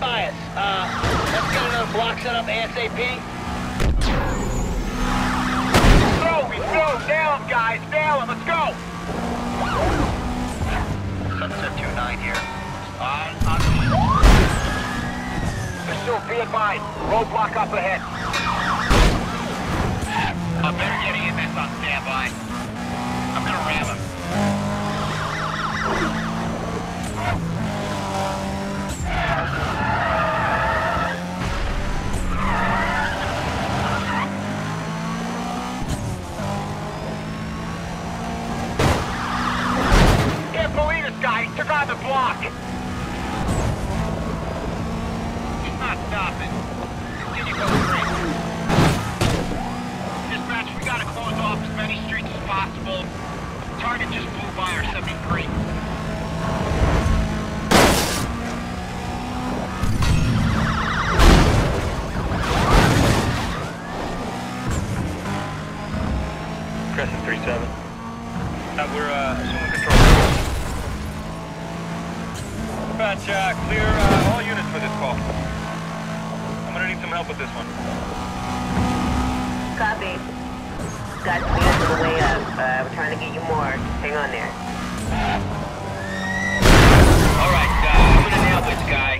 bias. Uh, let's get another block set up ASAP. Throw, we throw down, guys, down. let's go! Sunset 2-9 here. On, on. Pursuit, be advised, roadblock up ahead. He took on the block. He's not stopping. Continue going straight. Dispatch, we gotta close off as many streets as possible. Target just flew by our 73. Dispatch, uh, clear uh, all units for this call. I'm gonna need some help with this one. Copy. Got some units on the way up. Uh, we're trying to get you more. Hang on there. Alright, uh, I'm gonna nail this guy.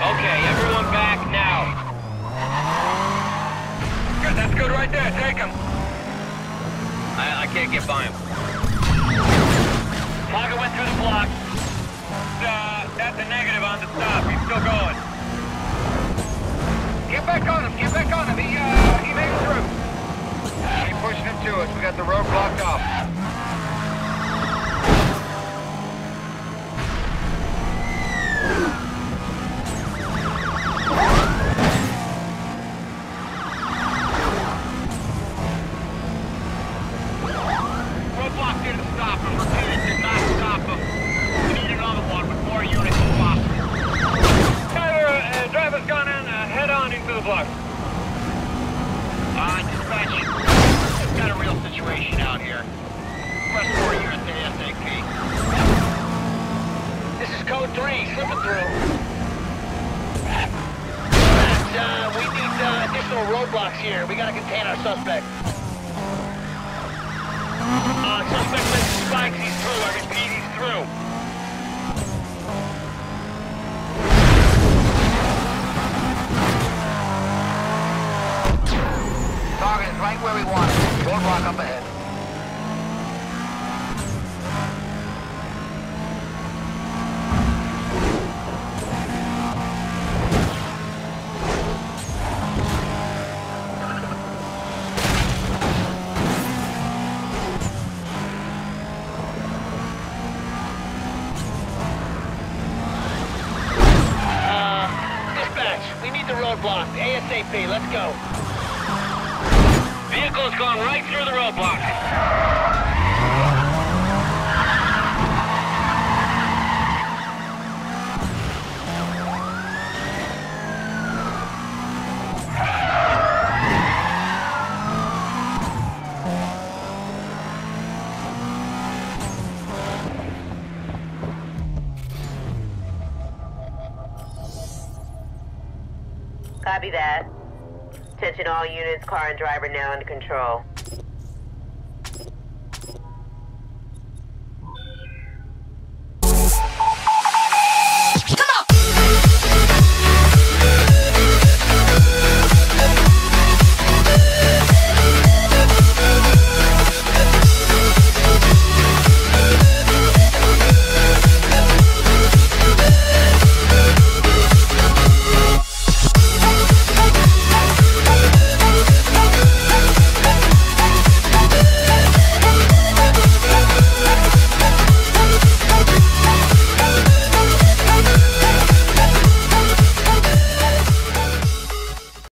Okay, everyone back now. Good, that's good right there. Take him. I, I can't get by him. Target went through the block. Uh, that's a negative on the stop. He's still going. Get back on him, get back on him. He, uh, he made it through. Keep pushing him to us. We got the road blocked off. Additional roadblocks here. We gotta contain our suspect. Uh, suspect spikes, he's through. I repeat, he's through. Dispatch, we need the roadblock. ASAP, let's go. Vehicle's gone right through the roadblock. Copy that. Attention all units, car and driver now under control.